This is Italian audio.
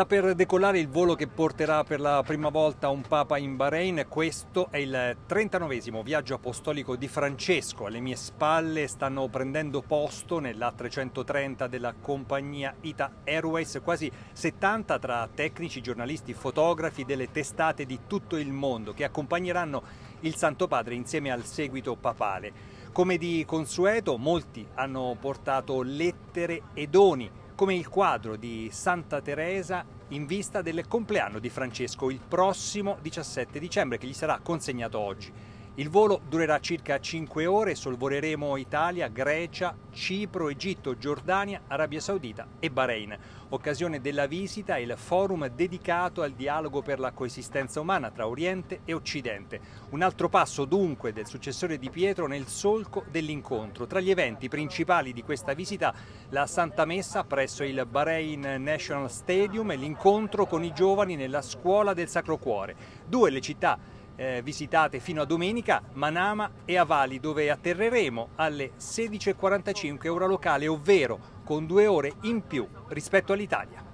Sta per decollare il volo che porterà per la prima volta un Papa in Bahrain. Questo è il 39 viaggio apostolico di Francesco. Alle mie spalle stanno prendendo posto nella 330 della compagnia Ita Airways quasi 70 tra tecnici, giornalisti, fotografi delle testate di tutto il mondo che accompagneranno il Santo Padre insieme al seguito papale. Come di consueto, molti hanno portato lettere e doni come il quadro di Santa Teresa in vista del compleanno di Francesco il prossimo 17 dicembre che gli sarà consegnato oggi. Il volo durerà circa 5 ore, sorvoleremo Italia, Grecia, Cipro, Egitto, Giordania, Arabia Saudita e Bahrain. Occasione della visita è il forum dedicato al dialogo per la coesistenza umana tra Oriente e Occidente. Un altro passo dunque del successore di Pietro nel solco dell'incontro. Tra gli eventi principali di questa visita la Santa Messa presso il Bahrain National Stadium e l'incontro con i giovani nella scuola del Sacro Cuore. Due le città eh, visitate fino a domenica Manama e Avali dove atterreremo alle 16.45 ora locale ovvero con due ore in più rispetto all'Italia.